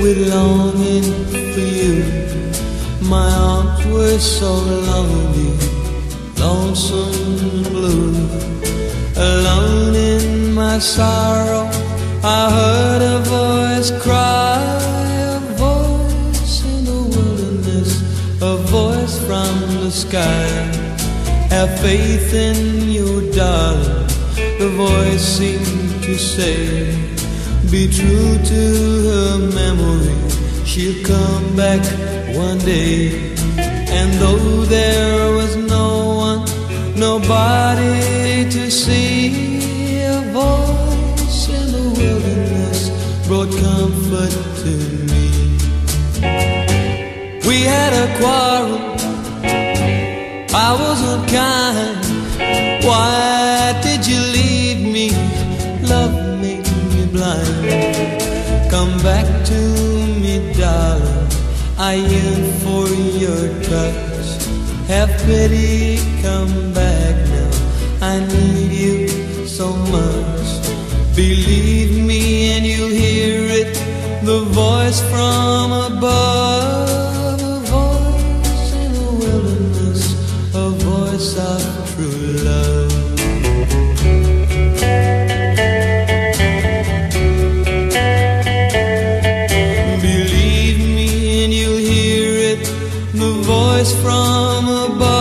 with longing for you. My arms were so lonely, lonesome blue. Alone in my sorrow, I heard a voice cry, a voice in the wilderness, a voice from the sky. Have faith in you, darling, the voice seemed to say. Be true to her memory, she'll come back one day. And though there was no one, nobody to see, a voice in the wilderness brought comfort to me. We had a quarrel, I wasn't kind. Why did you leave me? Love. Come back to me, darling. I yearn for your touch. Have pity, come back now. I need you so much. Believe me, and you'll hear it. The voice from above, voice from above.